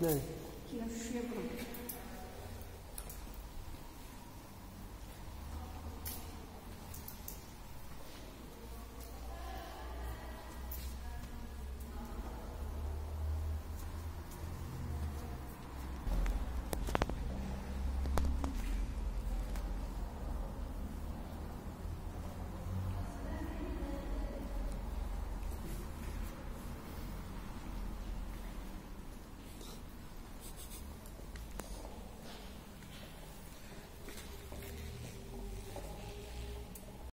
No.